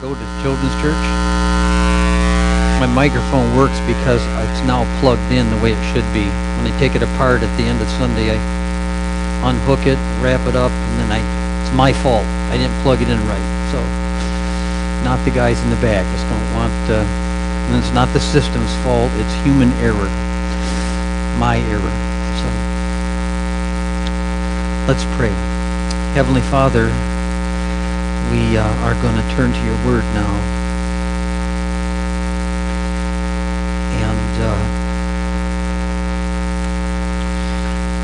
go to children's church. My microphone works because it's now plugged in the way it should be. When I take it apart at the end of Sunday, I unhook it, wrap it up, and then I it's my fault. I didn't plug it in right. So not the guys in the back. Just don't want uh, and it's not the system's fault. It's human error. My error. So let's pray. Heavenly Father, we uh, are going to turn to your word now. And uh,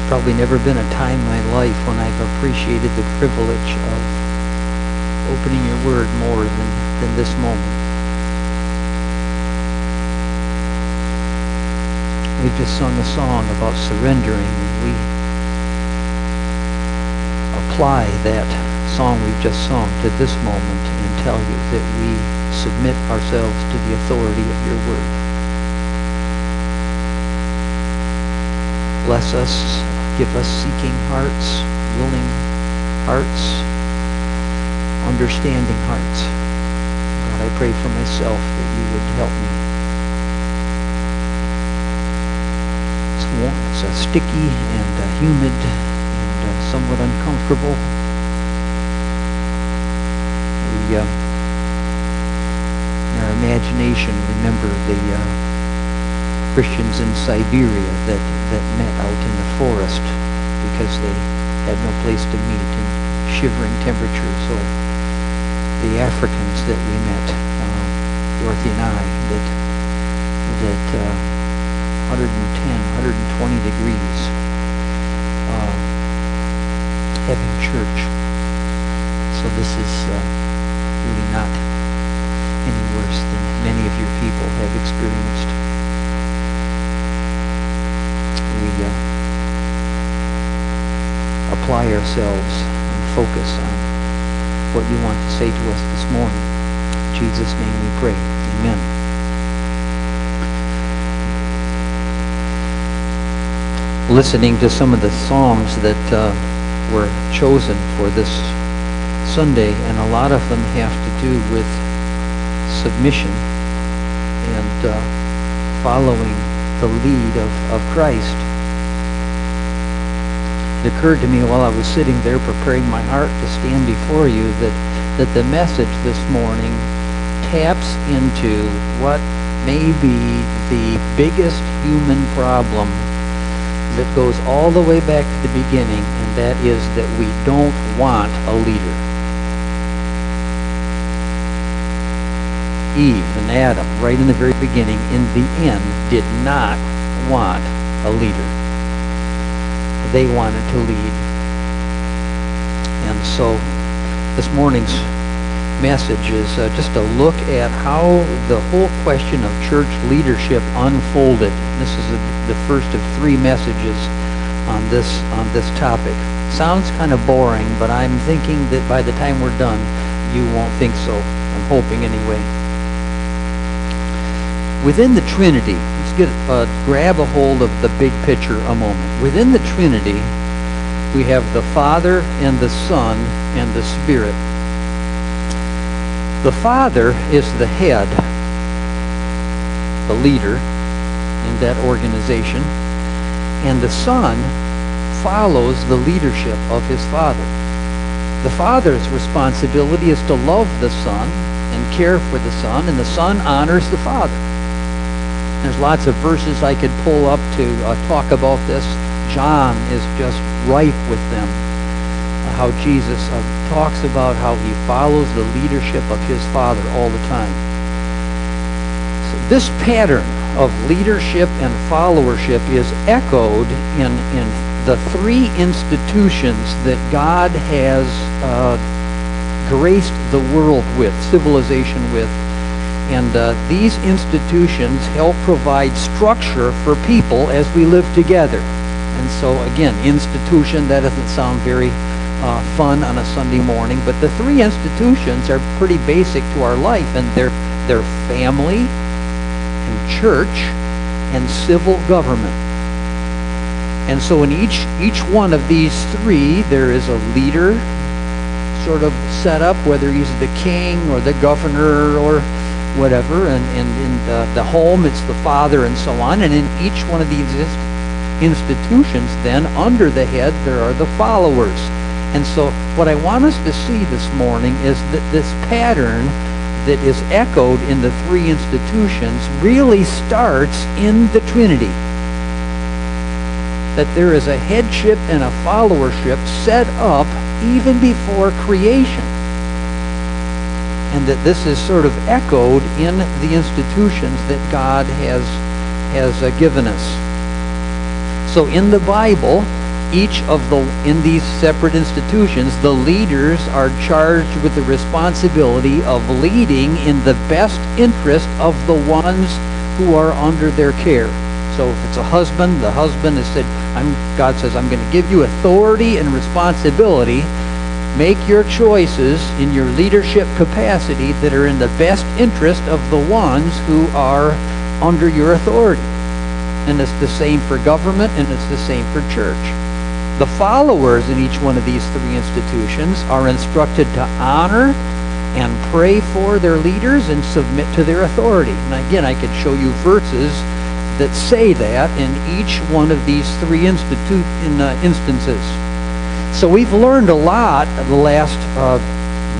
probably never been a time in my life when I've appreciated the privilege of opening your word more than, than this moment. We've just sung a song about surrendering. And we apply that song we've just sung to this moment and tell you that we submit ourselves to the authority of your word. Bless us, give us seeking hearts, willing hearts, understanding hearts. God, I pray for myself that you would help me. It's, warm, it's uh, sticky and uh, humid and uh, somewhat uncomfortable uh, in our imagination remember the uh, Christians in Siberia that, that met out in the forest because they had no place to meet in shivering temperatures. So the Africans that we met, uh, Dorothy and I, that that uh, 110, 120 degrees, uh, having church. So this is uh, really not any worse than many of your people have experienced. We uh, apply ourselves and focus on what you want to say to us this morning. In Jesus' name we pray. Amen. Listening to some of the songs that uh, were chosen for this Sunday, and a lot of them have to do with submission and uh, following the lead of, of Christ. It occurred to me while I was sitting there preparing my heart to stand before you that, that the message this morning taps into what may be the biggest human problem that goes all the way back to the beginning, and that is that we don't want a leader. Eve and Adam, right in the very beginning, in the end, did not want a leader. They wanted to lead. And so this morning's message is uh, just a look at how the whole question of church leadership unfolded. This is a, the first of three messages on this on this topic. Sounds kind of boring, but I'm thinking that by the time we're done, you won't think so. I'm hoping anyway within the Trinity, let's get uh, grab a hold of the big picture a moment. Within the Trinity, we have the Father and the Son and the Spirit. The Father is the head, the leader in that organization, and the Son follows the leadership of his Father. The Father's responsibility is to love the Son and care for the Son, and the Son honors the Father. There's lots of verses I could pull up to uh, talk about this. John is just rife with them. Uh, how Jesus uh, talks about how he follows the leadership of his Father all the time. So this pattern of leadership and followership is echoed in, in the three institutions that God has uh, graced the world with, civilization with, and uh, these institutions help provide structure for people as we live together. And so, again, institution, that doesn't sound very uh, fun on a Sunday morning, but the three institutions are pretty basic to our life, and they're, they're family, and church, and civil government. And so in each, each one of these three, there is a leader, sort of set up, whether he's the king or the governor or whatever. And, and in the, the home, it's the father and so on. And in each one of these institutions, then, under the head, there are the followers. And so what I want us to see this morning is that this pattern that is echoed in the three institutions really starts in the Trinity. That there is a headship and a followership set up even before creation. And that this is sort of echoed in the institutions that God has, has uh, given us. So in the Bible, each of the in these separate institutions the leaders are charged with the responsibility of leading in the best interest of the ones who are under their care so if it's a husband the husband has said i'm god says i'm going to give you authority and responsibility make your choices in your leadership capacity that are in the best interest of the ones who are under your authority and it's the same for government and it's the same for church the followers in each one of these three institutions are instructed to honor and pray for their leaders and submit to their authority. And again, I could show you verses that say that in each one of these three institute in, uh, instances. So we've learned a lot the last uh,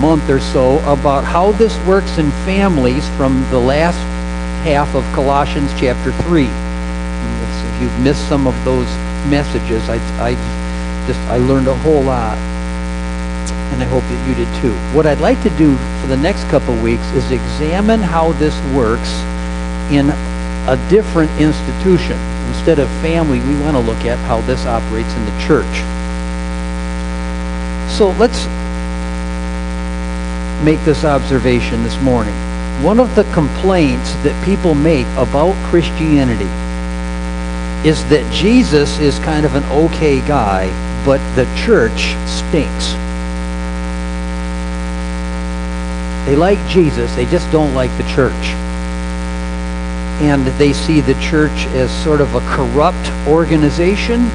month or so about how this works in families from the last half of Colossians chapter 3. If you've missed some of those messages, I, I just I learned a whole lot. And I hope that you did too. What I'd like to do for the next couple weeks is examine how this works in a different institution. Instead of family, we want to look at how this operates in the church. So let's make this observation this morning. One of the complaints that people make about Christianity is that Jesus is kind of an okay guy but the church stinks. They like Jesus, they just don't like the church. And they see the church as sort of a corrupt organization,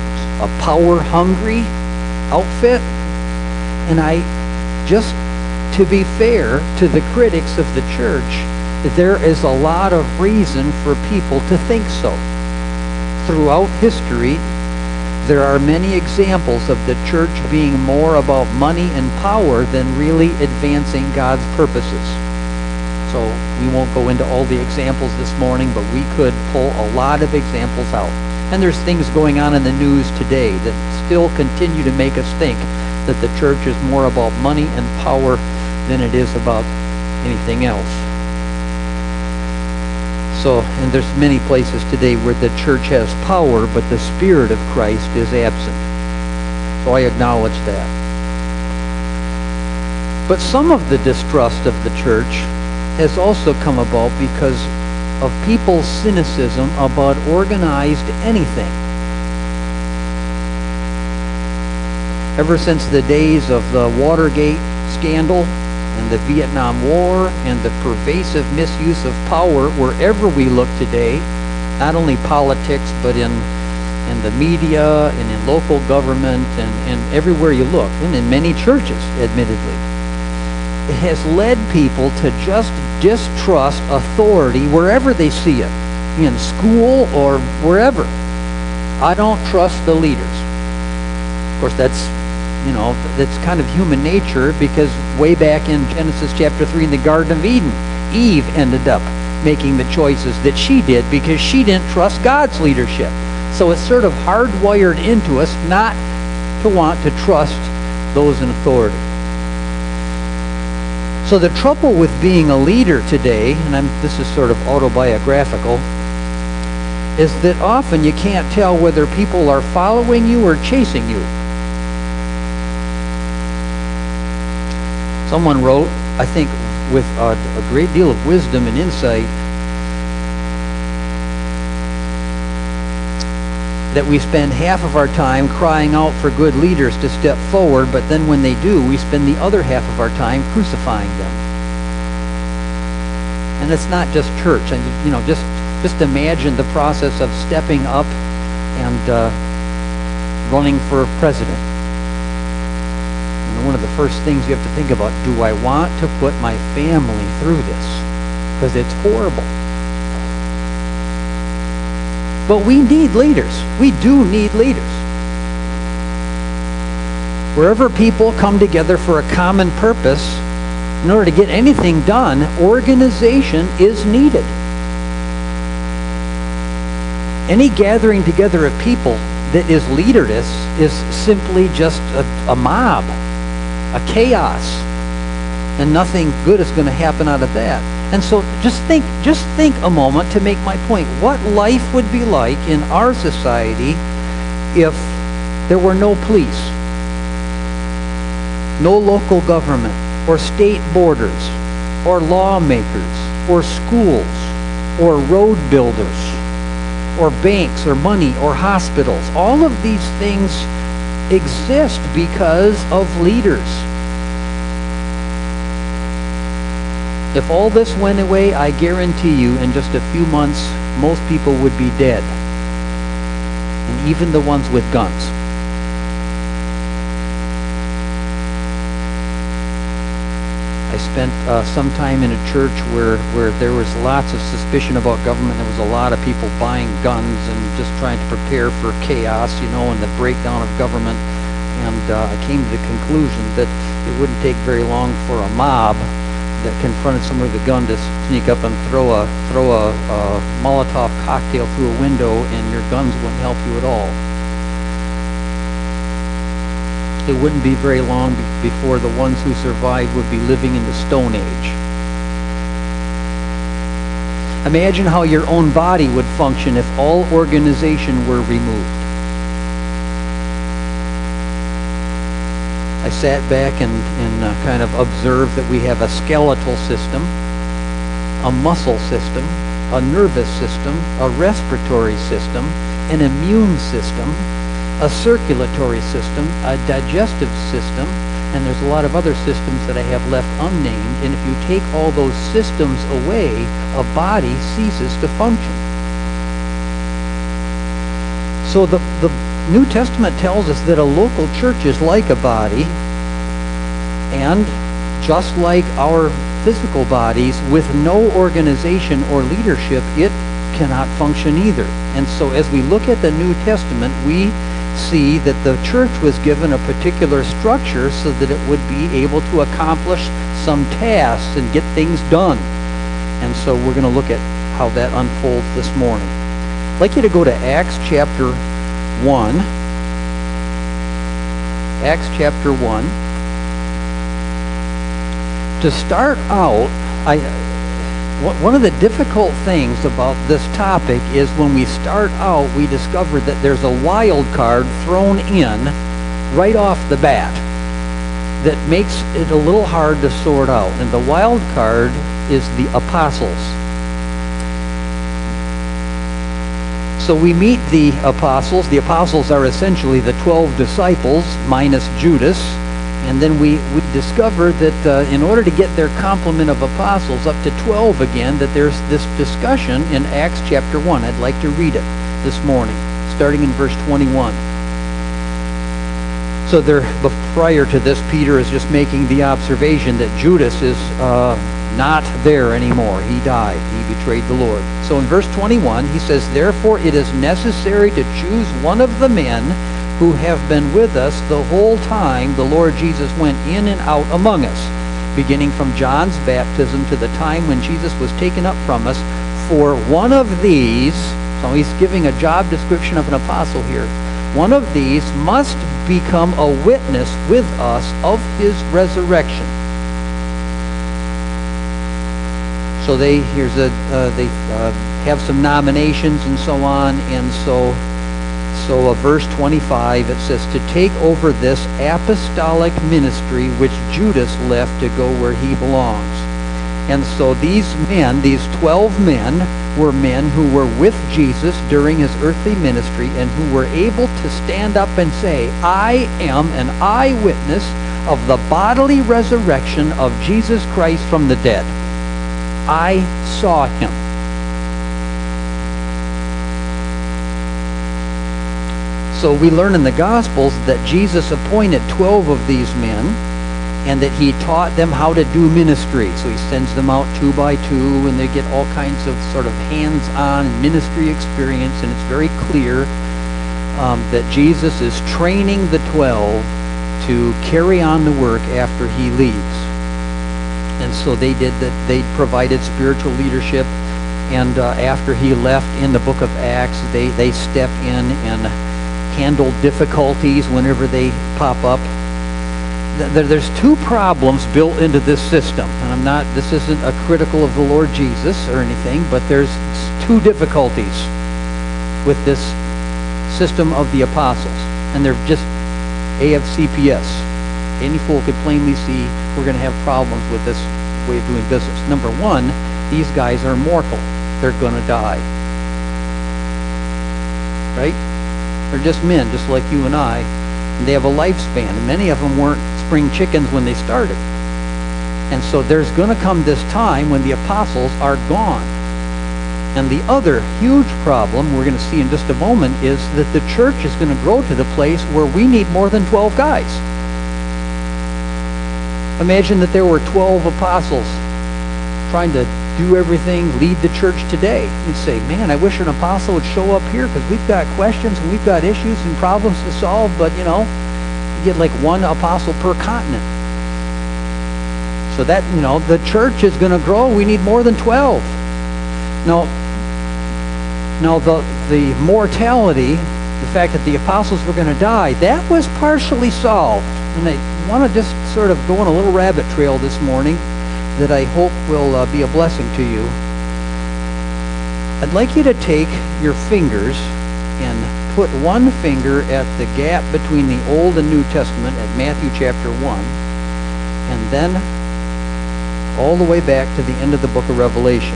a power-hungry outfit. And I, just to be fair to the critics of the church, there is a lot of reason for people to think so. Throughout history, there are many examples of the church being more about money and power than really advancing God's purposes. So we won't go into all the examples this morning, but we could pull a lot of examples out. And there's things going on in the news today that still continue to make us think that the church is more about money and power than it is about anything else. So, and there's many places today where the church has power, but the Spirit of Christ is absent. So I acknowledge that. But some of the distrust of the church has also come about because of people's cynicism about organized anything. Ever since the days of the Watergate scandal, and the Vietnam War and the pervasive misuse of power wherever we look today, not only politics, but in, in the media and in local government and, and everywhere you look, and in many churches, admittedly. Has led people to just distrust authority wherever they see it, in school or wherever. I don't trust the leaders. Of course, that's you know, that's kind of human nature because way back in Genesis chapter 3 in the Garden of Eden, Eve ended up making the choices that she did because she didn't trust God's leadership. So it's sort of hardwired into us not to want to trust those in authority. So the trouble with being a leader today, and I'm, this is sort of autobiographical, is that often you can't tell whether people are following you or chasing you. Someone wrote, I think with a, a great deal of wisdom and insight, that we spend half of our time crying out for good leaders to step forward, but then when they do, we spend the other half of our time crucifying them. And it's not just church. And you know, just just imagine the process of stepping up and uh, running for president And one of the first things you have to think about. Do I want to put my family through this? Because it's horrible. But we need leaders. We do need leaders. Wherever people come together for a common purpose, in order to get anything done, organization is needed. Any gathering together of people that is leaderless is simply just a, a mob, a chaos, and nothing good is going to happen out of that. And so just think, just think a moment to make my point. What life would be like in our society if there were no police, no local government, or state borders, or lawmakers, or schools, or road builders, or banks or money or hospitals. All of these things exist because of leaders. If all this went away, I guarantee you in just a few months, most people would be dead. And even the ones with guns. I spent uh, some time in a church where, where there was lots of suspicion about government. There was a lot of people buying guns and just trying to prepare for chaos, you know, and the breakdown of government. And uh, I came to the conclusion that it wouldn't take very long for a mob that confronted someone with a gun to sneak up and throw a throw a, a Molotov cocktail through a window, and your guns wouldn't help you at all it wouldn't be very long before the ones who survived would be living in the Stone Age. Imagine how your own body would function if all organization were removed. I sat back and, and uh, kind of observed that we have a skeletal system, a muscle system, a nervous system, a respiratory system, an immune system, a circulatory system, a digestive system, and there's a lot of other systems that I have left unnamed. And if you take all those systems away, a body ceases to function. So the, the New Testament tells us that a local church is like a body, and just like our physical bodies, with no organization or leadership, it cannot function either. And so as we look at the New Testament, we see that the church was given a particular structure so that it would be able to accomplish some tasks and get things done. And so we're going to look at how that unfolds this morning. I'd like you to go to Acts chapter 1. Acts chapter 1. To start out, I one of the difficult things about this topic is when we start out, we discover that there's a wild card thrown in right off the bat that makes it a little hard to sort out. And the wild card is the apostles. So we meet the apostles. The apostles are essentially the 12 disciples minus Judas and then we, we discover that uh, in order to get their complement of apostles up to 12 again, that there's this discussion in Acts chapter 1. I'd like to read it this morning, starting in verse 21. So there, prior to this, Peter is just making the observation that Judas is uh, not there anymore. He died. He betrayed the Lord. So in verse 21, he says, Therefore it is necessary to choose one of the men who have been with us the whole time the Lord Jesus went in and out among us, beginning from John's baptism to the time when Jesus was taken up from us. For one of these, so he's giving a job description of an apostle here, one of these must become a witness with us of his resurrection. So they here's a uh, they uh, have some nominations and so on, and so so uh, verse 25, it says, to take over this apostolic ministry which Judas left to go where he belongs. And so these men, these 12 men, were men who were with Jesus during his earthly ministry and who were able to stand up and say, I am an eyewitness of the bodily resurrection of Jesus Christ from the dead. I saw him. So we learn in the Gospels that Jesus appointed 12 of these men and that he taught them how to do ministry. So he sends them out two by two, and they get all kinds of sort of hands-on ministry experience, and it's very clear um, that Jesus is training the twelve to carry on the work after he leaves. And so they did that. They provided spiritual leadership, and uh, after he left in the book of Acts, they they step in and handle difficulties whenever they pop up there's two problems built into this system. And I'm not, this isn't a critical of the Lord Jesus or anything, but there's two difficulties with this system of the apostles. And they're just AFCPS. Any fool could plainly see we're going to have problems with this way of doing business. Number one, these guys are mortal. They're going to die. Right? They're just men, just like you and I. And they have a lifespan. And many of them weren't spring chickens when they started. And so there's going to come this time when the apostles are gone. And the other huge problem we're going to see in just a moment is that the church is going to grow to the place where we need more than 12 guys. Imagine that there were 12 apostles trying to do everything, lead the church today. You'd say, man, I wish an apostle would show up here because we've got questions and we've got issues and problems to solve, but you know, you get like one apostle per continent. So that, you know, the church is going to grow. We need more than 12. Now, now the, the mortality, the fact that the apostles were going to die, that was partially solved. And I want to just sort of go on a little rabbit trail this morning that I hope will uh, be a blessing to you. I'd like you to take your fingers and put one finger at the gap between the Old and New Testament at Matthew chapter 1, and then all the way back to the end of the book of Revelation.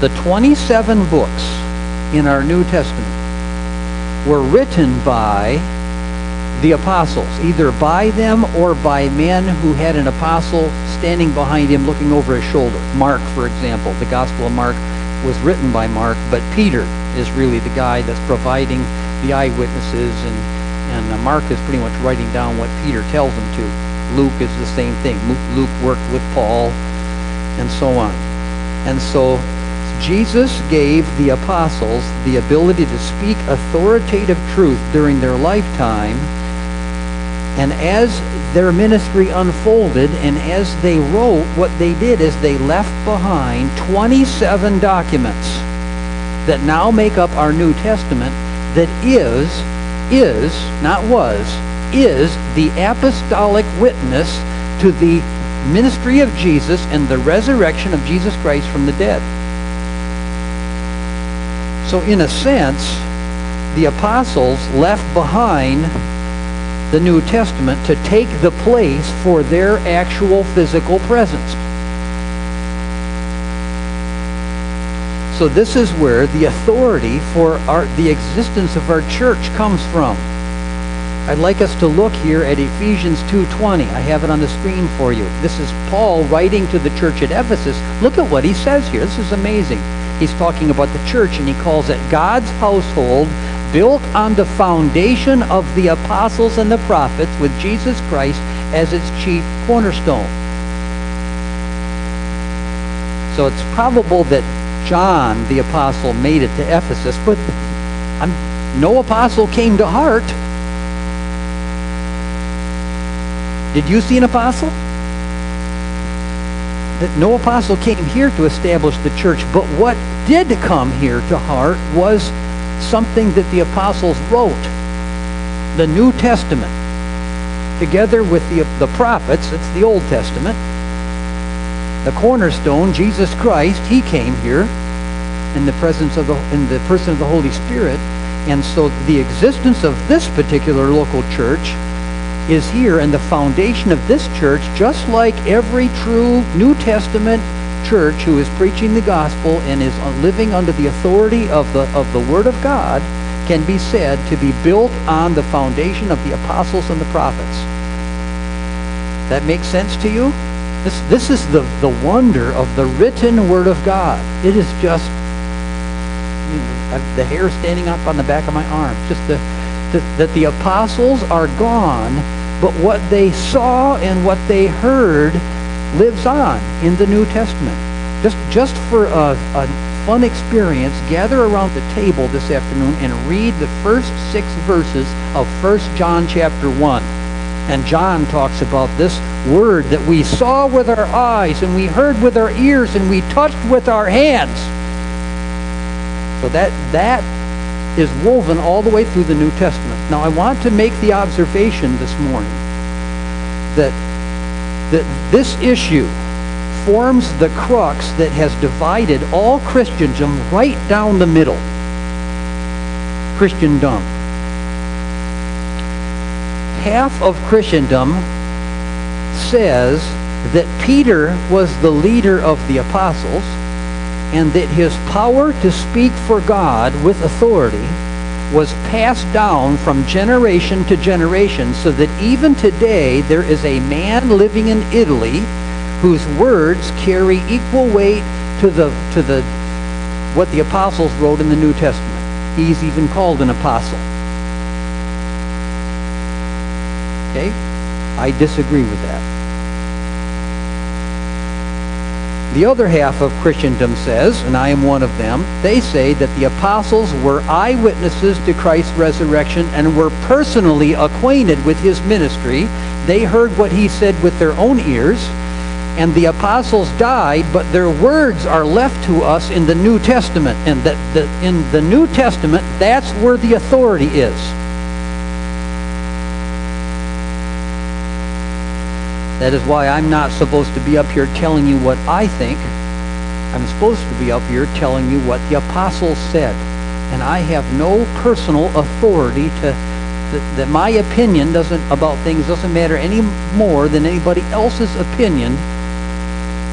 The 27 books in our New Testament were written by the apostles, either by them or by men who had an apostle standing behind him looking over his shoulder. Mark, for example, the Gospel of Mark was written by Mark, but Peter is really the guy that's providing the eyewitnesses, and, and uh, Mark is pretty much writing down what Peter tells him to. Luke is the same thing. Luke worked with Paul, and so on. And so Jesus gave the apostles the ability to speak authoritative truth during their lifetime. And as their ministry unfolded and as they wrote, what they did is they left behind 27 documents that now make up our New Testament that is, is, not was, is the apostolic witness to the ministry of Jesus and the resurrection of Jesus Christ from the dead. So in a sense, the apostles left behind the New Testament to take the place for their actual physical presence. So this is where the authority for our, the existence of our church comes from. I'd like us to look here at Ephesians 2.20. I have it on the screen for you. This is Paul writing to the church at Ephesus. Look at what he says here. This is amazing. He's talking about the church, and he calls it God's household built on the foundation of the apostles and the prophets with Jesus Christ as its chief cornerstone. So it's probable that John the apostle made it to Ephesus, but I'm, no apostle came to Hart. Did you see an apostle? That no apostle came here to establish the church, but what did come here to Hart was something that the apostles wrote. The New Testament, together with the, the prophets, it's the Old Testament, the cornerstone, Jesus Christ, he came here in the presence of the in the person of the Holy Spirit. And so the existence of this particular local church is here and the foundation of this church, just like every true New Testament church who is preaching the gospel and is living under the authority of the of the Word of God, can be said to be built on the foundation of the apostles and the prophets. That makes sense to you? This, this is the, the wonder of the written Word of God. It is just you know, the hair standing up on the back of my arm. Just the, the, that the apostles are gone but what they saw and what they heard lives on in the New Testament. Just, just for a, a fun experience, gather around the table this afternoon and read the first six verses of 1 John chapter 1. And John talks about this word that we saw with our eyes and we heard with our ears and we touched with our hands. So that that is woven all the way through the New Testament. Now I want to make the observation this morning that that this issue forms the crux that has divided all Christendom right down the middle. Christendom. Half of Christendom says that Peter was the leader of the apostles and that his power to speak for God with authority was passed down from generation to generation so that even today there is a man living in Italy whose words carry equal weight to the to the what the apostles wrote in the New Testament. He's even called an apostle. Okay? I disagree with that. The other half of Christendom says, and I am one of them, they say that the apostles were eyewitnesses to Christ's resurrection and were personally acquainted with his ministry. They heard what he said with their own ears, and the apostles died, but their words are left to us in the New Testament. And that the, in the New Testament, that's where the authority is. That is why I'm not supposed to be up here telling you what I think. I'm supposed to be up here telling you what the apostles said. And I have no personal authority to that, that my opinion doesn't about things doesn't matter any more than anybody else's opinion.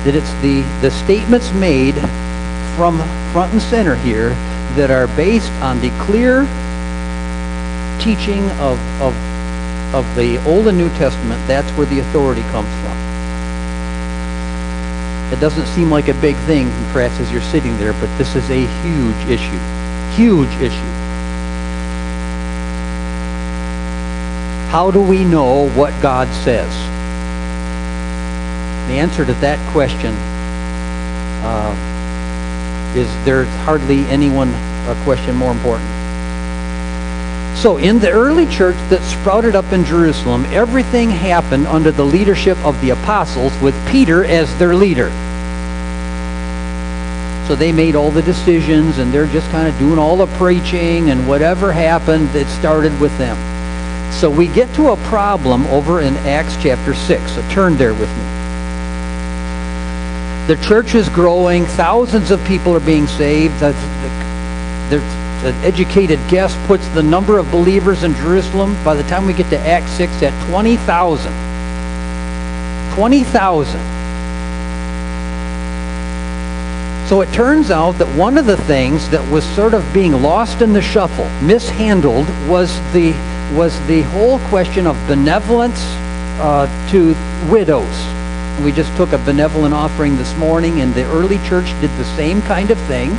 That it's the, the statements made from front and center here that are based on the clear teaching of, of of the Old and New Testament, that's where the authority comes from. It doesn't seem like a big thing, perhaps, as you're sitting there, but this is a huge issue. Huge issue. How do we know what God says? The answer to that question uh, is there's hardly anyone a question more important. So in the early church that sprouted up in Jerusalem, everything happened under the leadership of the apostles with Peter as their leader. So they made all the decisions and they're just kind of doing all the preaching and whatever happened, it started with them. So we get to a problem over in Acts chapter 6. So turn there with me. The church is growing. Thousands of people are being saved. There's an educated guess puts the number of believers in Jerusalem by the time we get to Acts 6 at 20,000. 20,000. So it turns out that one of the things that was sort of being lost in the shuffle, mishandled, was the was the whole question of benevolence uh, to widows. We just took a benevolent offering this morning, and the early church did the same kind of thing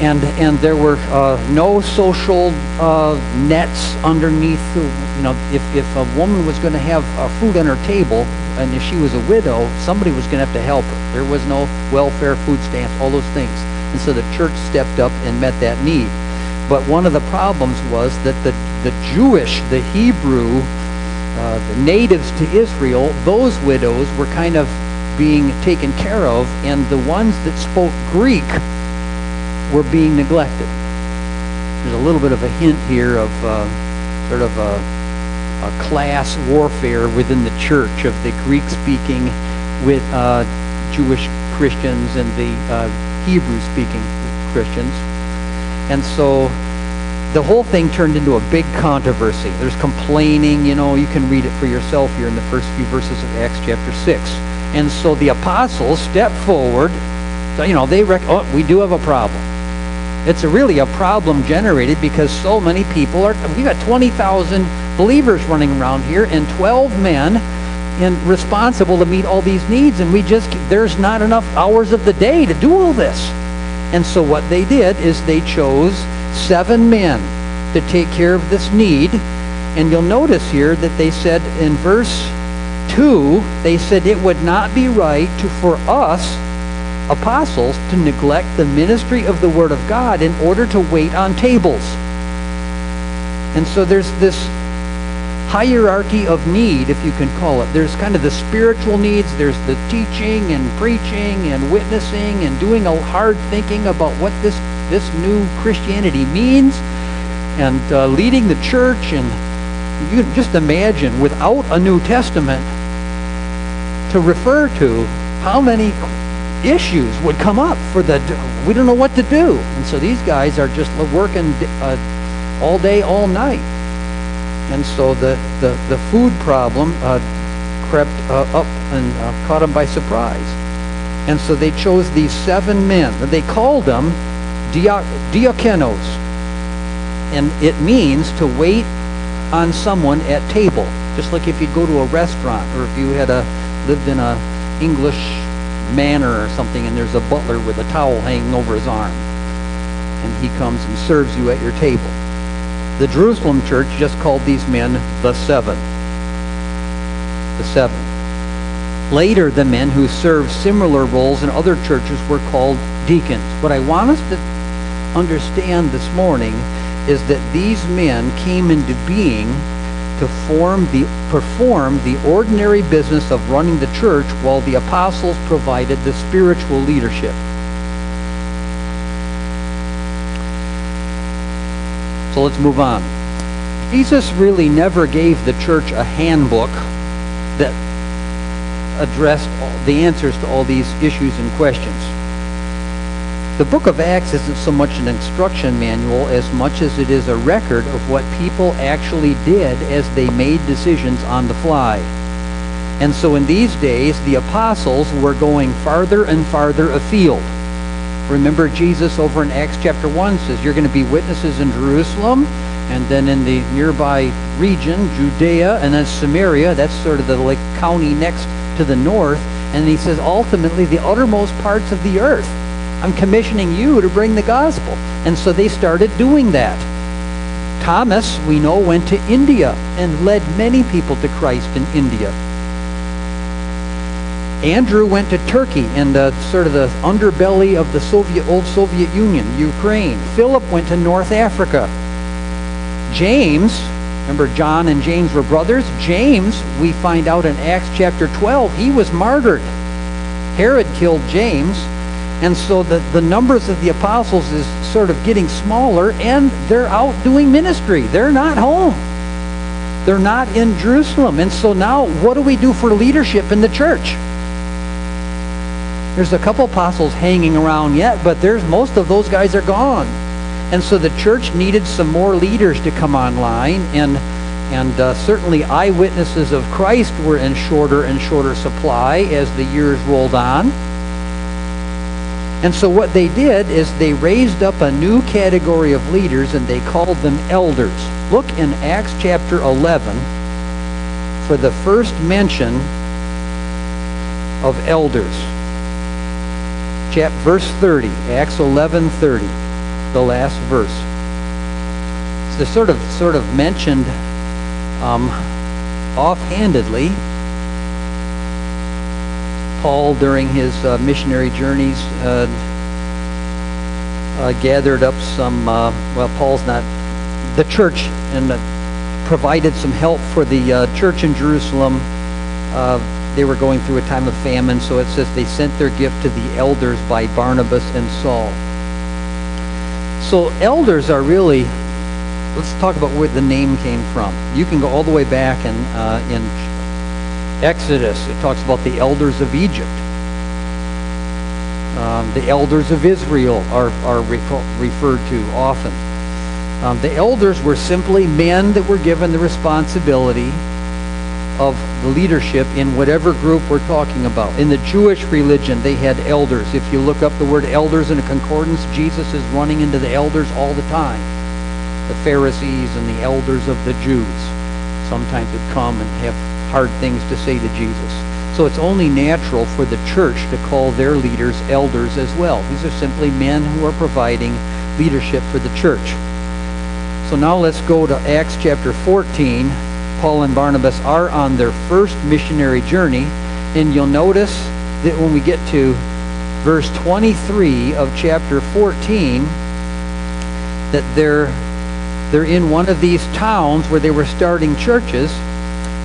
and and there were uh, no social uh, nets underneath. You know, if if a woman was going to have uh, food on her table, and if she was a widow, somebody was going to have to help her. There was no welfare, food stamps, all those things, and so the church stepped up and met that need. But one of the problems was that the the Jewish, the Hebrew, uh, the natives to Israel, those widows were kind of being taken care of, and the ones that spoke Greek were being neglected. There's a little bit of a hint here of uh, sort of a, a, class warfare within the church of the Greek-speaking with uh, Jewish Christians and the uh, Hebrew-speaking Christians. And so the whole thing turned into a big controversy. There's complaining, you know, you can read it for yourself here in the first few verses of Acts chapter 6. And so the apostles stepped forward. So, you know, they rec- oh, we do have a problem. It's a really a problem generated because so many people are. We've got 20,000 believers running around here and 12 men and responsible to meet all these needs, and we just there's not enough hours of the day to do all this. And so what they did is they chose seven men to take care of this need, And you'll notice here that they said in verse 2, they said it would not be right to, for us, apostles, to neglect the ministry of the Word of God in order to wait on tables. And so there's this hierarchy of need, if you can call it. There's kind of the spiritual needs, there's the teaching and preaching and witnessing and doing a hard thinking about what this, this new Christianity means and uh, leading the church and you can just imagine without a New Testament to refer to how many issues would come up for the we don't know what to do. And so these guys are just working uh, all day all night. And so the the, the food problem uh, crept uh, up and uh, caught them by surprise. And so they chose these seven men and they called them diakonos and it means to wait on someone at table just like if you go to a restaurant or if you had a lived in a English manor or something and there's a butler with a towel hanging over his arm and he comes and serves you at your table. The Jerusalem church just called these men the seven. The seven. Later, the men who served similar roles in other churches were called deacons. What I want us to understand this morning is that these men came into being to form the, perform the ordinary business of running the church while the apostles provided the spiritual leadership. So let's move on. Jesus really never gave the church a handbook that addressed the answers to all these issues and questions. The book of Acts isn't so much an instruction manual as much as it is a record of what people actually did as they made decisions on the fly. And so in these days, the apostles were going farther and farther afield. Remember Jesus over in Acts chapter 1 says, you're going to be witnesses in Jerusalem, and then in the nearby region, Judea, and then Samaria, that's sort of the like county next to the north. And he says, ultimately, the uttermost parts of the earth. I'm commissioning you to bring the gospel. And so they started doing that. Thomas, we know, went to India and led many people to Christ in India. Andrew went to Turkey and uh, sort of the underbelly of the Soviet, old Soviet Union, Ukraine. Philip went to North Africa. James, remember John and James were brothers? James, we find out in Acts chapter 12, he was martyred. Herod killed James and so the, the numbers of the apostles is sort of getting smaller, and they're out doing ministry. They're not home. They're not in Jerusalem. And so now, what do we do for leadership in the church? There's a couple apostles hanging around yet, but there's most of those guys are gone. And so the church needed some more leaders to come online, and and uh, certainly eyewitnesses of Christ were in shorter and shorter supply as the years rolled on. And so what they did is they raised up a new category of leaders and they called them elders. Look in Acts chapter 11 for the first mention of elders. Chap verse 30, Acts 11:30, the last verse. It's sort of sort of mentioned um, offhandedly Paul, during his uh, missionary journeys, uh, uh, gathered up some, uh, well, Paul's not, the church, and provided some help for the uh, church in Jerusalem. Uh, they were going through a time of famine, so it says they sent their gift to the elders by Barnabas and Saul. So elders are really, let's talk about where the name came from. You can go all the way back in, in Exodus, it talks about the elders of Egypt. Um, the elders of Israel are, are referred to often. Um, the elders were simply men that were given the responsibility of the leadership in whatever group we're talking about. In the Jewish religion, they had elders. If you look up the word elders in a concordance, Jesus is running into the elders all the time. The Pharisees and the elders of the Jews sometimes would come and have hard things to say to Jesus. So it's only natural for the church to call their leaders elders as well. These are simply men who are providing leadership for the church. So now let's go to Acts chapter 14. Paul and Barnabas are on their first missionary journey, and you'll notice that when we get to verse 23 of chapter 14, that they're they're in one of these towns where they were starting churches,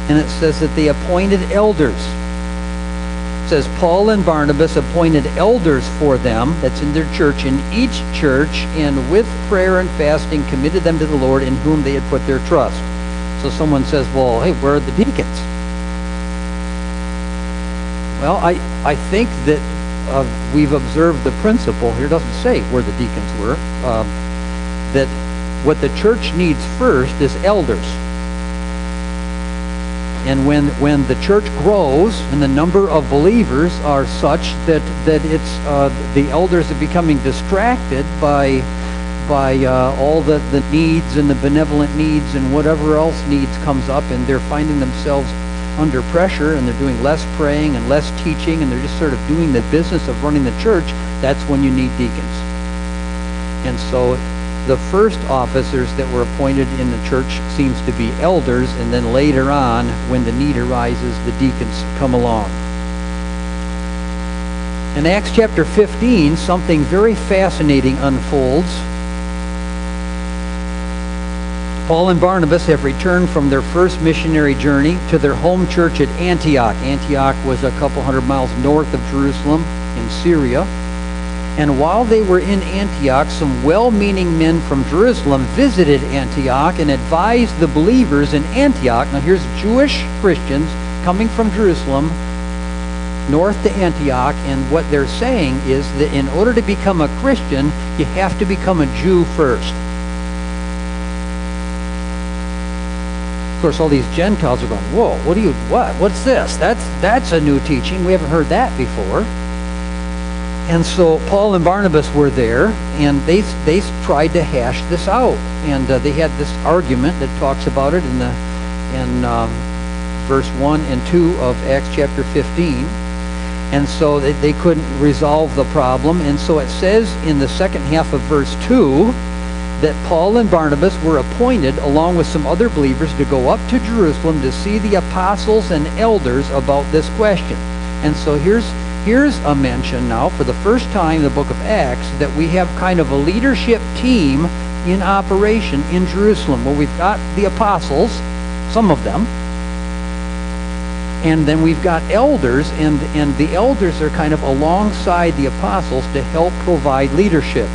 and it says that they appointed elders. It says Paul and Barnabas appointed elders for them, that's in their church, in each church, and with prayer and fasting committed them to the Lord in whom they had put their trust. So someone says, well, hey, where are the deacons? Well, I, I think that uh, we've observed the principle here doesn't say where the deacons were uh, that what the church needs first is elders. And when, when the church grows and the number of believers are such that, that it's, uh, the elders are becoming distracted by, by uh, all the, the needs and the benevolent needs and whatever else needs comes up and they're finding themselves under pressure and they're doing less praying and less teaching and they're just sort of doing the business of running the church, that's when you need deacons. And so the first officers that were appointed in the church seems to be elders, and then later on, when the need arises, the deacons come along. In Acts chapter 15, something very fascinating unfolds. Paul and Barnabas have returned from their first missionary journey to their home church at Antioch. Antioch was a couple hundred miles north of Jerusalem in Syria. And while they were in Antioch, some well-meaning men from Jerusalem visited Antioch and advised the believers in Antioch. Now here's Jewish Christians coming from Jerusalem north to Antioch, and what they're saying is that in order to become a Christian, you have to become a Jew first. Of course, all these Gentiles are going, "Whoa, what do you what? What's this? That's that's a new teaching. We haven't heard that before." And so Paul and Barnabas were there, and they they tried to hash this out, and uh, they had this argument that talks about it in the in um, verse one and two of Acts chapter fifteen. And so they, they couldn't resolve the problem, and so it says in the second half of verse two that Paul and Barnabas were appointed, along with some other believers, to go up to Jerusalem to see the apostles and elders about this question. And so here's here's a mention now for the first time in the book of Acts that we have kind of a leadership team in operation in Jerusalem where we've got the apostles, some of them, and then we've got elders, and, and the elders are kind of alongside the apostles to help provide leadership.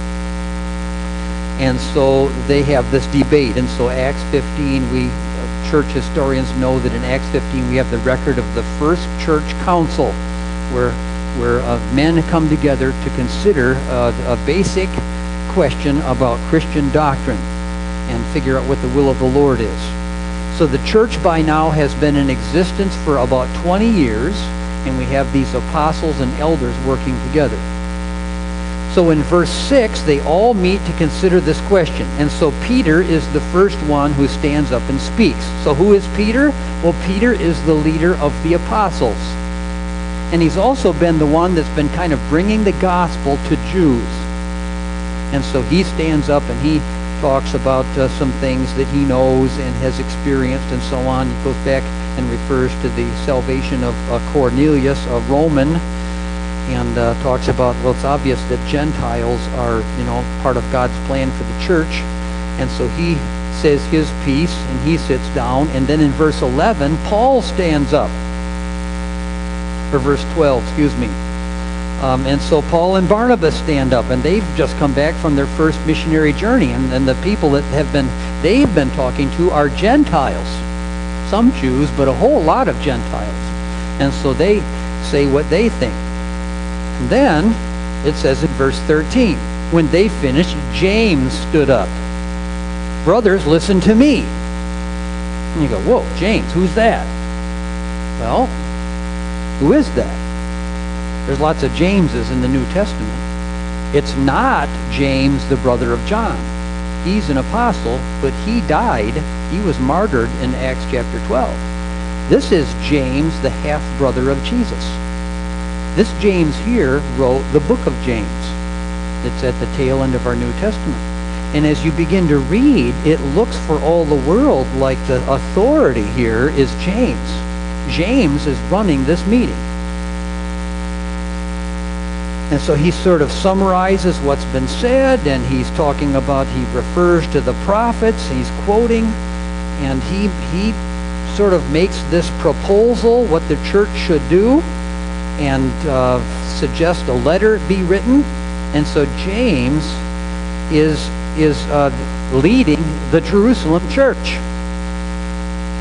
And so they have this debate. And so Acts 15, we uh, church historians know that in Acts 15 we have the record of the first church council where where uh, men come together to consider uh, a basic question about Christian doctrine and figure out what the will of the Lord is. So the church by now has been in existence for about 20 years, and we have these apostles and elders working together. So in verse 6, they all meet to consider this question. And so Peter is the first one who stands up and speaks. So who is Peter? Well, Peter is the leader of the apostles. And he's also been the one that's been kind of bringing the gospel to Jews. And so he stands up and he talks about uh, some things that he knows and has experienced and so on. He goes back and refers to the salvation of uh, Cornelius, a Roman, and uh, talks about, well, it's obvious that Gentiles are, you know, part of God's plan for the church. And so he says his piece and he sits down. And then in verse 11, Paul stands up verse 12, excuse me. Um, and so Paul and Barnabas stand up, and they've just come back from their first missionary journey, and, and the people that have been they've been talking to are Gentiles, some Jews, but a whole lot of Gentiles, and so they say what they think. And then it says in verse 13, when they finished, James stood up. Brothers, listen to me. And you go, whoa, James, who's that? Well, who is that? There's lots of Jameses in the New Testament. It's not James, the brother of John. He's an apostle, but he died. He was martyred in Acts chapter 12. This is James, the half-brother of Jesus. This James here wrote the book of James. It's at the tail end of our New Testament. And as you begin to read, it looks for all the world like the authority here is James. James is running this meeting. And so he sort of summarizes what's been said, and he's talking about, he refers to the prophets, he's quoting, and he, he sort of makes this proposal, what the church should do, and uh, a letter be written. And so James is, is uh, leading the Jerusalem church.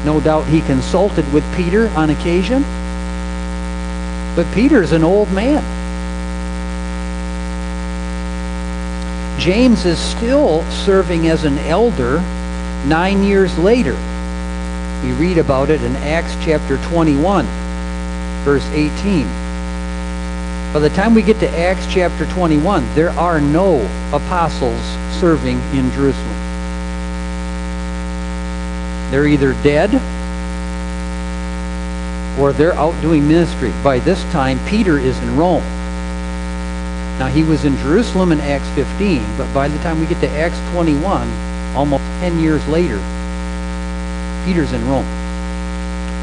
No doubt he consulted with Peter on occasion, but Peter's an old man. James is still serving as an elder nine years later. We read about it in Acts chapter 21, verse 18. By the time we get to Acts chapter 21, there are no apostles serving in Jerusalem. They're either dead or they're out doing ministry. By this time, Peter is in Rome. Now, he was in Jerusalem in Acts 15, but by the time we get to Acts 21, almost 10 years later, Peter's in Rome.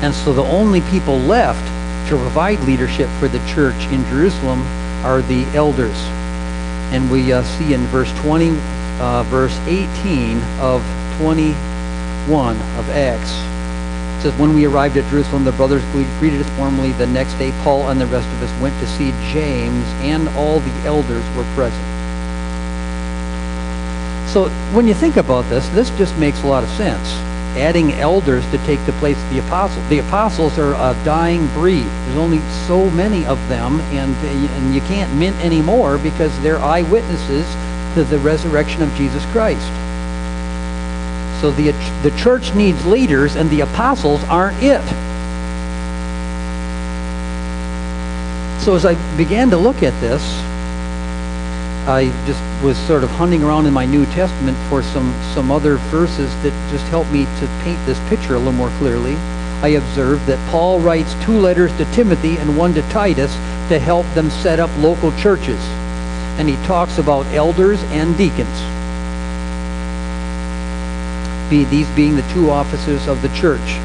And so the only people left to provide leadership for the church in Jerusalem are the elders. And we uh, see in verse 20, uh, verse 18 of 21 of Acts, it says, When we arrived at Jerusalem, the brothers greeted us warmly. The next day, Paul and the rest of us went to see James, and all the elders were present. So when you think about this, this just makes a lot of sense. Adding elders to take the place of the apostles. The apostles are a dying breed. There's only so many of them, and, and you can't mint any more because they're eyewitnesses to the resurrection of Jesus Christ. So the, the church needs leaders, and the apostles aren't it. So as I began to look at this, I just was sort of hunting around in my New Testament for some, some other verses that just helped me to paint this picture a little more clearly. I observed that Paul writes two letters to Timothy and one to Titus to help them set up local churches. And he talks about elders and deacons be these being the two offices of the church.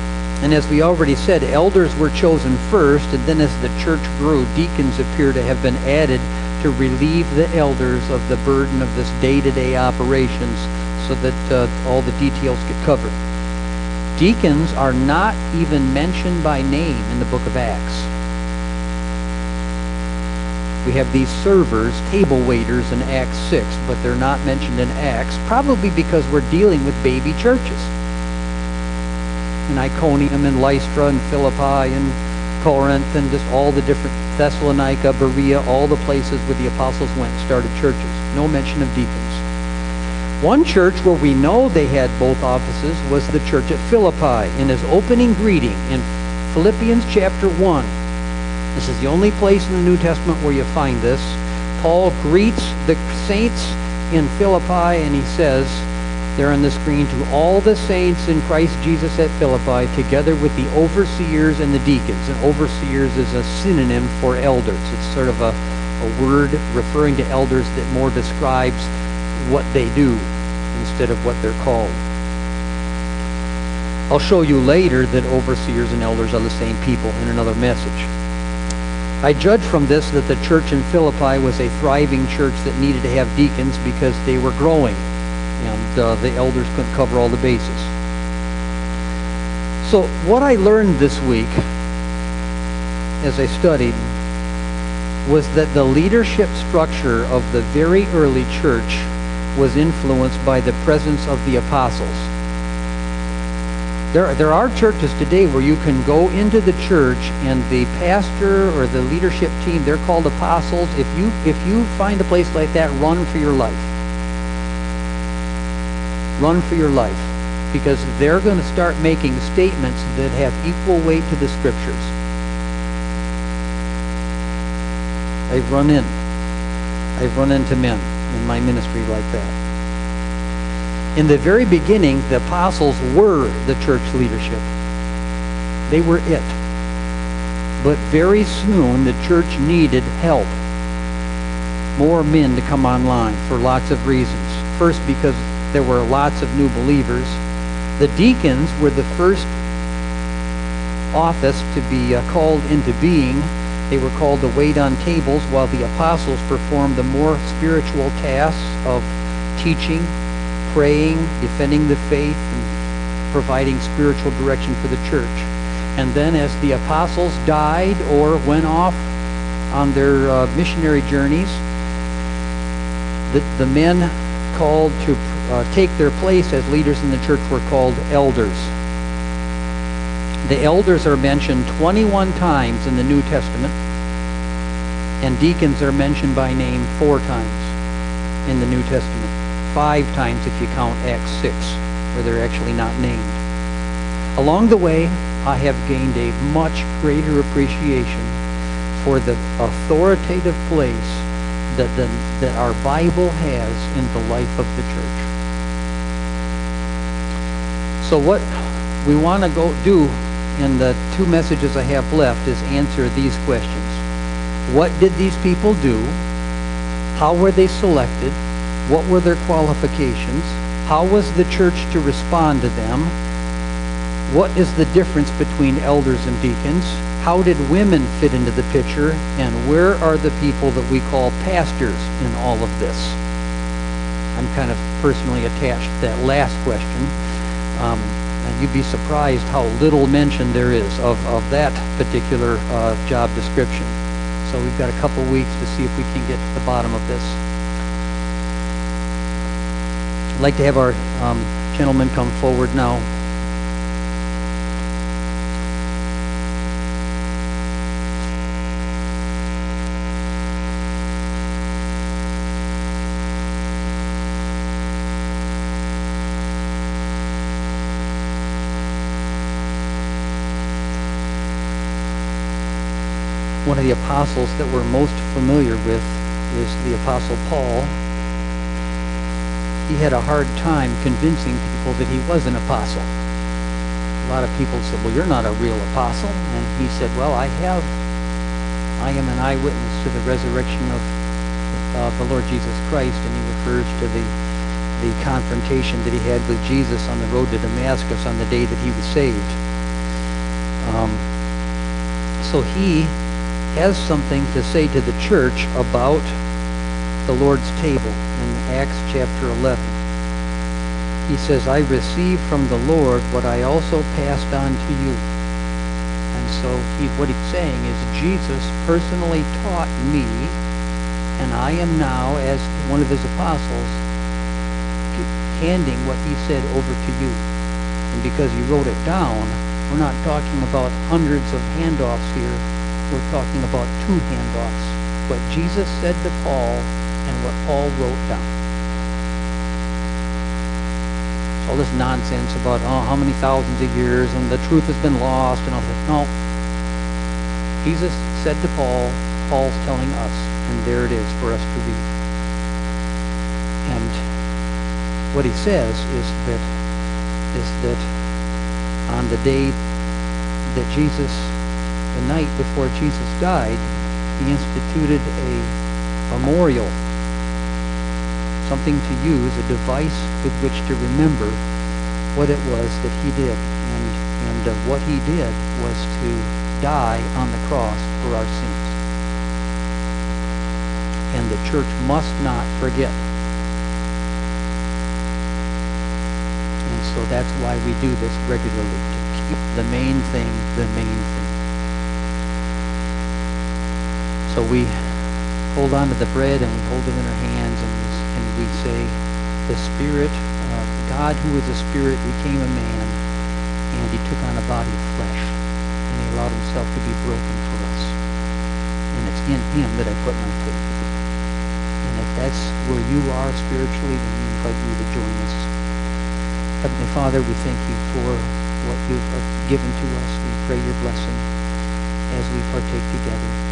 And as we already said, elders were chosen first, and then as the church grew, deacons appear to have been added to relieve the elders of the burden of this day-to-day operations so that uh, all the details get covered. Deacons are not even mentioned by name in the book of Acts we have these servers, table waiters in Acts 6, but they're not mentioned in Acts, probably because we're dealing with baby churches. In Iconium and Lystra and Philippi and Corinth and just all the different Thessalonica, Berea, all the places where the apostles went and started churches. No mention of deacons. One church where we know they had both offices was the church at Philippi. In his opening greeting in Philippians chapter 1, this is the only place in the New Testament where you find this. Paul greets the saints in Philippi and he says, there on the screen, to all the saints in Christ Jesus at Philippi, together with the overseers and the deacons. And overseers is a synonym for elders. It's sort of a, a word referring to elders that more describes what they do instead of what they're called. I'll show you later that overseers and elders are the same people in another message. I judge from this that the church in Philippi was a thriving church that needed to have deacons because they were growing and uh, the elders couldn't cover all the bases. So what I learned this week as I studied was that the leadership structure of the very early church was influenced by the presence of the apostles. There, there are churches today where you can go into the church and the pastor or the leadership team, they're called apostles. If you, if you find a place like that, run for your life. Run for your life. Because they're going to start making statements that have equal weight to the scriptures. I've run in. I've run into men in my ministry like that. In the very beginning, the apostles were the church leadership. They were it. But very soon, the church needed help. More men to come online for lots of reasons. First, because there were lots of new believers. The deacons were the first office to be uh, called into being. They were called to wait on tables while the apostles performed the more spiritual tasks of teaching, praying, defending the faith, and providing spiritual direction for the church. And then as the apostles died or went off on their uh, missionary journeys, the, the men called to uh, take their place as leaders in the church were called elders. The elders are mentioned 21 times in the New Testament, and deacons are mentioned by name four times in the New Testament. Five times if you count Acts 6, where they're actually not named. Along the way, I have gained a much greater appreciation for the authoritative place that, the, that our Bible has in the life of the church. So what we want to go do in the two messages I have left is answer these questions. What did these people do? How were they selected? What were their qualifications? How was the church to respond to them? What is the difference between elders and deacons? How did women fit into the picture? And where are the people that we call pastors in all of this? I'm kind of personally attached to that last question. Um, and you'd be surprised how little mention there is of, of that particular uh, job description. So we've got a couple weeks to see if we can get to the bottom of this. I'd like to have our um, gentlemen come forward now. one of the apostles that we're most familiar with is the apostle Paul. He had a hard time convincing people that he was an apostle. A lot of people said, well, you're not a real apostle. And he said, well, I have, I am an eyewitness to the resurrection of uh, the Lord Jesus Christ. And he refers to the, the confrontation that he had with Jesus on the road to Damascus on the day that he was saved. Um, so he has something to say to the church about the Lord's table in Acts chapter 11. He says, I received from the Lord what I also passed on to you. And so he, what he's saying is Jesus personally taught me, and I am now, as one of his apostles, handing what he said over to you. And because he wrote it down, we're not talking about hundreds of handoffs here we're talking about two handoffs. What Jesus said to Paul and what Paul wrote down. All this nonsense about oh, how many thousands of years and the truth has been lost and all that. No. Jesus said to Paul, Paul's telling us, and there it is for us to read. And what he says is that is that on the day that Jesus the night before Jesus died, he instituted a memorial, something to use, a device with which to remember what it was that he did. And, and uh, what he did was to die on the cross for our sins. And the church must not forget. And so that's why we do this regularly, to keep the main thing the main thing. So we hold on to the bread and we hold it in our hands and we, and we say, the Spirit, uh, God who is a Spirit became a man and he took on a body of flesh and he allowed himself to be broken for us. And it's in him that I put my faith. And if that's where you are spiritually, then we invite you to join us. Heavenly Father, we thank you for what you've given to us. We pray your blessing as we partake together.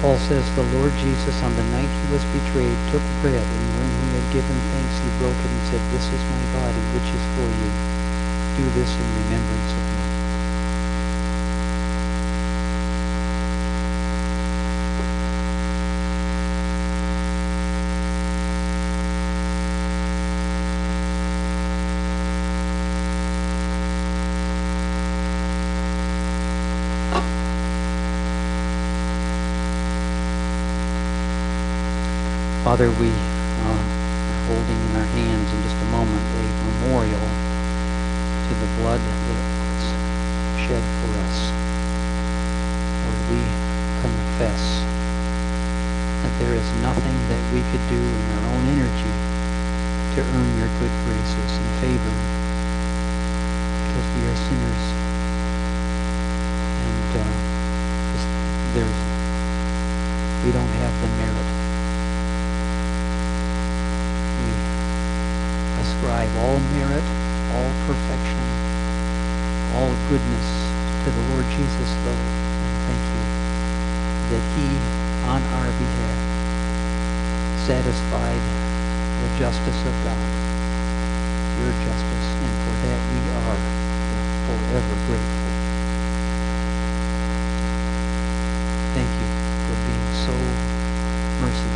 Paul says, The Lord Jesus, on the night he was betrayed, took bread, and when he had given thanks, he broke it and said, This is my body, which is for you. Do this in remembrance of me. Father, we uh, are holding in our hands in just a moment a memorial to the blood that was shed for us. Lord, we confess that there is nothing that we could do in our own energy to earn your good graces and favor because we are sinners. And uh, just, there's, we don't have the merit ascribe all merit, all perfection, all goodness to the Lord Jesus, though. And thank you that he, on our behalf, satisfied the justice of God, your justice, and for that we are forever grateful. Thank you for being so merciful.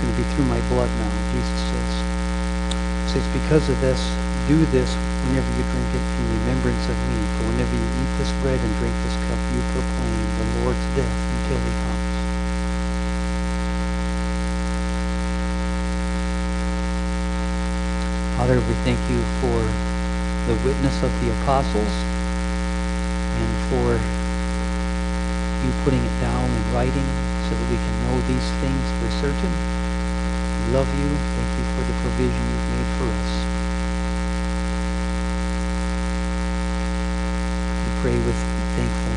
Going to be through my blood now, Jesus says. He says, because of this, do this whenever you drink it in remembrance of me. For whenever you eat this bread and drink this cup, you proclaim the Lord's death until he comes. Father, we thank you for the witness of the apostles and for you putting it down in writing so that we can know these things for certain. Love you. Thank you for the provision you've made for us. We pray with thankfulness.